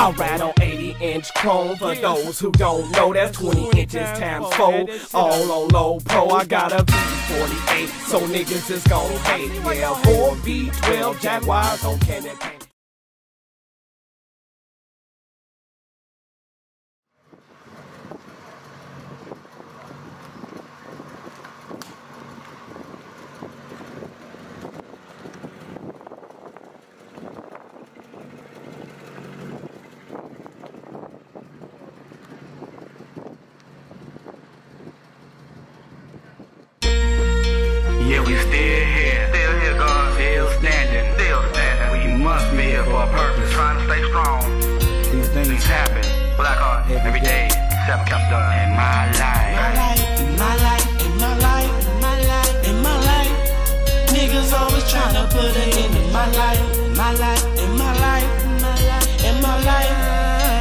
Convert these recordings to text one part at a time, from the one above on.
I ride on 80 inch chrome for those who don't know. That's 20 inches times 4. All on low pro. I got a V48, so niggas is gon' hate. Yeah, 4 V12 Jaguars on candy Yeah, we still here. Still here, God. Still standing. Still standing. We must be here for a purpose. Trying to stay strong. These Things things happen. Blakheart every day. Seven cups done in my life. my life, in my life, in my life, in my life, in my life. Niggas always tryna put it into my life, my life, in my life, in my life, in my life.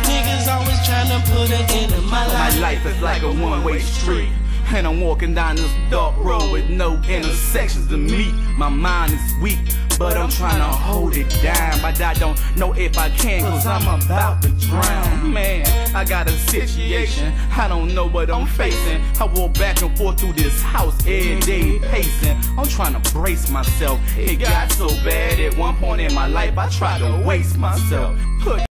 Niggas always tryna put it into my My life. My life is like a one-way street. And I'm walking down this dark road with no intersections to meet. My mind is weak, but I'm trying to hold it down. But I don't know if I can, cause I'm about to drown. Man, I got a situation, I don't know what I'm facing. I walk back and forth through this house every day, pacing. I'm trying to brace myself. It got so bad at one point in my life, I tried to waste myself. Put